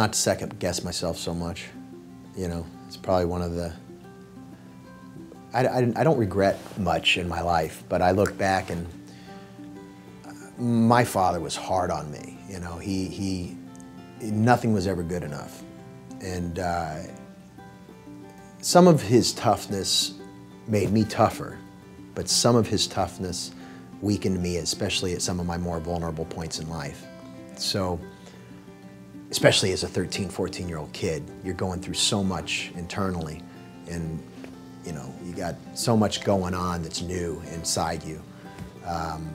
not second guess myself so much. You know, it's probably one of the. I, I, I don't regret much in my life, but I look back and my father was hard on me. You know, he, he nothing was ever good enough. And uh, some of his toughness made me tougher, but some of his toughness weakened me, especially at some of my more vulnerable points in life. So, especially as a 13, 14 year old kid, you're going through so much internally and you know, you got so much going on that's new inside you. Um,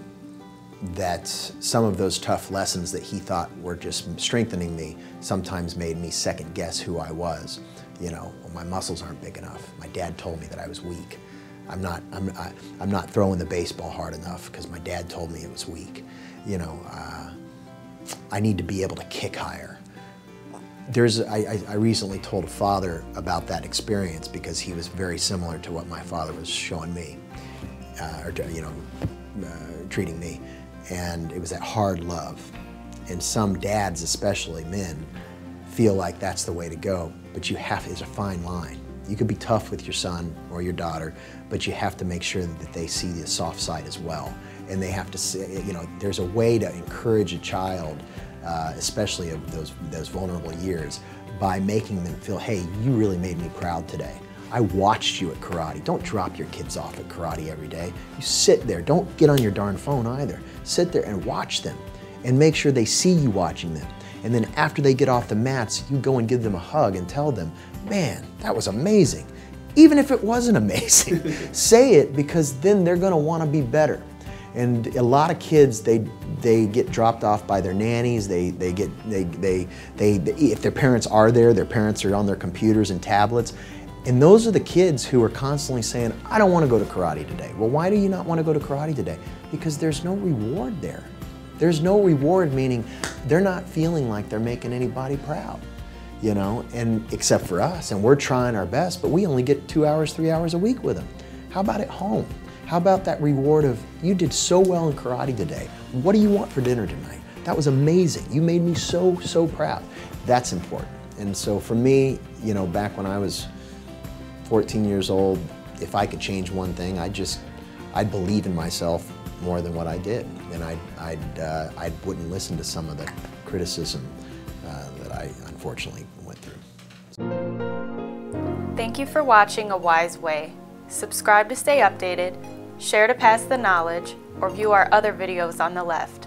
that some of those tough lessons that he thought were just strengthening me sometimes made me second guess who I was. You know, well, my muscles aren't big enough. My dad told me that I was weak. I'm not, I'm, I, am i am not throwing the baseball hard enough because my dad told me it was weak. You know, uh, I need to be able to kick higher. There's, I, I recently told a father about that experience because he was very similar to what my father was showing me, uh, or you know, uh, treating me and it was that hard love. And some dads, especially men, feel like that's the way to go, but you have, it's a fine line. You could be tough with your son or your daughter, but you have to make sure that they see the soft side as well. And they have to see, you know, there's a way to encourage a child, uh, especially of those, those vulnerable years, by making them feel, hey, you really made me proud today. I watched you at karate. Don't drop your kids off at karate every day. You sit there. Don't get on your darn phone either. Sit there and watch them and make sure they see you watching them. And then after they get off the mats, you go and give them a hug and tell them, man, that was amazing. Even if it wasn't amazing, say it because then they're gonna wanna be better. And a lot of kids, they they get dropped off by their nannies. They they get they they they, they if their parents are there, their parents are on their computers and tablets, and those are the kids who are constantly saying, I don't want to go to karate today. Well, why do you not want to go to karate today? Because there's no reward there. There's no reward, meaning they're not feeling like they're making anybody proud, you know, and except for us. And we're trying our best, but we only get two hours, three hours a week with them. How about at home? How about that reward of, you did so well in karate today. What do you want for dinner tonight? That was amazing. You made me so, so proud. That's important. And so for me, you know, back when I was 14 years old, if I could change one thing, I'd just, I'd believe in myself more than what I did. And I'd, I'd, uh, I wouldn't listen to some of the criticism uh, that I unfortunately went through. Thank you for watching A Wise Way. Subscribe to stay updated, share to pass the knowledge, or view our other videos on the left.